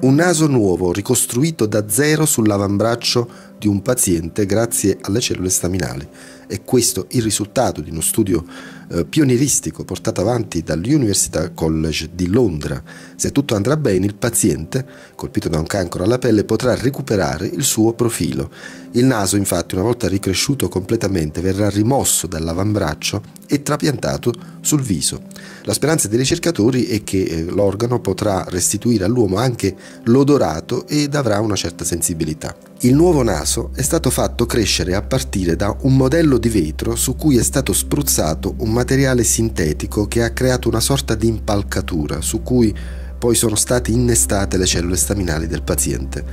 Un naso nuovo ricostruito da zero sull'avambraccio di un paziente grazie alle cellule staminali. È questo il risultato di uno studio eh, pionieristico portato avanti dall'University College di Londra. Se tutto andrà bene, il paziente, colpito da un cancro alla pelle, potrà recuperare il suo profilo. Il naso, infatti, una volta ricresciuto completamente, verrà rimosso dall'avambraccio e trapiantato sul viso. La speranza dei ricercatori è che eh, l'organo potrà restituire all'uomo anche l'odorato ed avrà una certa sensibilità. Il nuovo naso è stato fatto crescere a partire da un modello di vetro su cui è stato spruzzato un materiale sintetico che ha creato una sorta di impalcatura su cui poi sono state innestate le cellule staminali del paziente,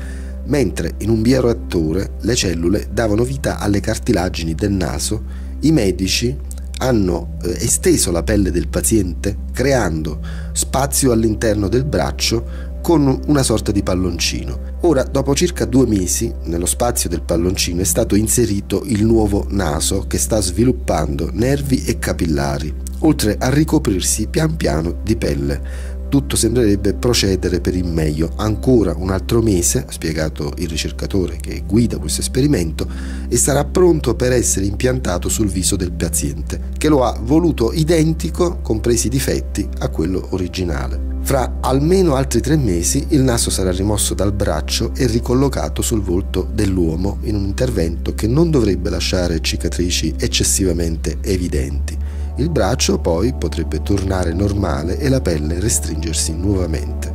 mentre in un bioreattore le cellule davano vita alle cartilagini del naso, i medici hanno eh, esteso la pelle del paziente creando spazio all'interno del braccio con una sorta di palloncino. Ora, dopo circa due mesi, nello spazio del palloncino è stato inserito il nuovo naso che sta sviluppando nervi e capillari, oltre a ricoprirsi pian piano di pelle. Tutto sembrerebbe procedere per il meglio. Ancora un altro mese, ha spiegato il ricercatore che guida questo esperimento, e sarà pronto per essere impiantato sul viso del paziente, che lo ha voluto identico, compresi i difetti, a quello originale. Fra almeno altri tre mesi il naso sarà rimosso dal braccio e ricollocato sul volto dell'uomo in un intervento che non dovrebbe lasciare cicatrici eccessivamente evidenti. Il braccio poi potrebbe tornare normale e la pelle restringersi nuovamente.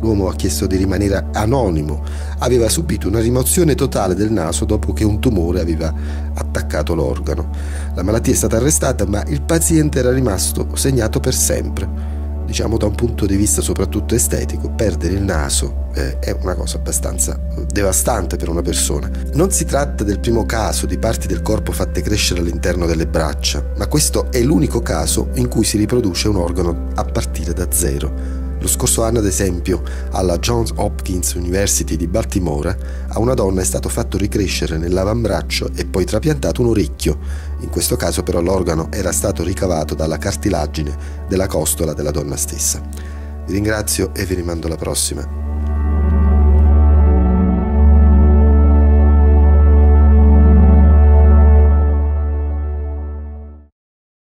L'uomo ha chiesto di rimanere anonimo, aveva subito una rimozione totale del naso dopo che un tumore aveva attaccato l'organo. La malattia è stata arrestata ma il paziente era rimasto segnato per sempre diciamo da un punto di vista soprattutto estetico, perdere il naso eh, è una cosa abbastanza devastante per una persona. Non si tratta del primo caso di parti del corpo fatte crescere all'interno delle braccia, ma questo è l'unico caso in cui si riproduce un organo a partire da zero. Lo scorso anno, ad esempio, alla Johns Hopkins University di Baltimora, a una donna è stato fatto ricrescere nell'avambraccio e poi trapiantato un orecchio. In questo caso però l'organo era stato ricavato dalla cartilagine della costola della donna stessa. Vi ringrazio e vi rimando alla prossima.